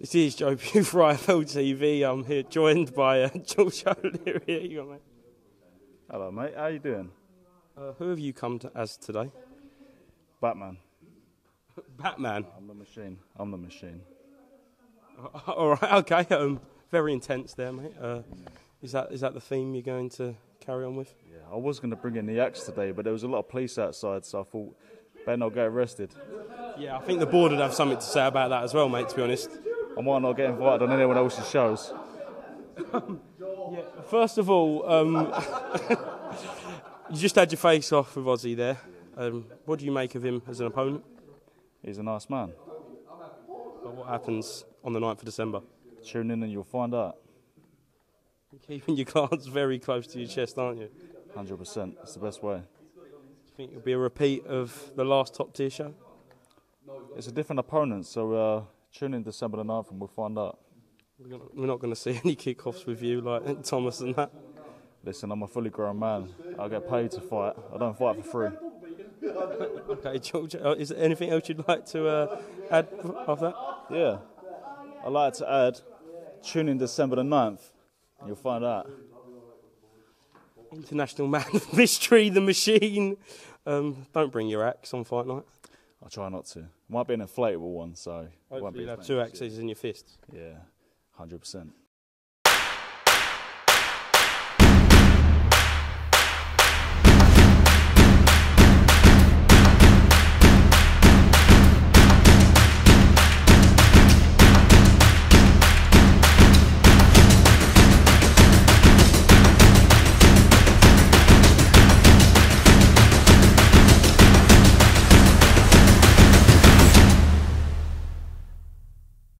It is Joe Pugh for IFL TV. I'm here joined by uh, George O'Leary. Here you go, mate. Hello, mate. How you doing? Uh, who have you come to, as today? Batman. Batman. I'm the machine. I'm the machine. All right, okay. Um, very intense there, mate. Uh, is that is that the theme you're going to carry on with? Yeah, I was going to bring in the axe today, but there was a lot of police outside, so I thought better not get arrested. Yeah, I think the board would have something to say about that as well, mate. To be honest. I might not get invited on anyone else's shows. Yeah. First of all, um, you just had your face off with Ozzy there. Um, what do you make of him as an opponent? He's a nice man. But what happens on the 9th of December? Tune in and you'll find out. You're keeping your cards very close to your chest, aren't you? 100%. It's the best way. Do you think it'll be a repeat of the last top tier show? It's a different opponent, so uh, tune in December the 9th and we'll find out. We're not going to see any kick-offs with you like Thomas and that. Listen, I'm a fully grown man. I get paid to fight. I don't fight for free. Okay, George, uh, is there anything else you'd like to uh, add of that? Yeah. I'd like to add, tune in December the 9th and you'll find out. International Man of Mystery, The Machine. Um, don't bring your axe on fight night. I'll try not to. It might be an inflatable one, so it won't Hopefully be you'll have two axes in your fists. Yeah, 100%.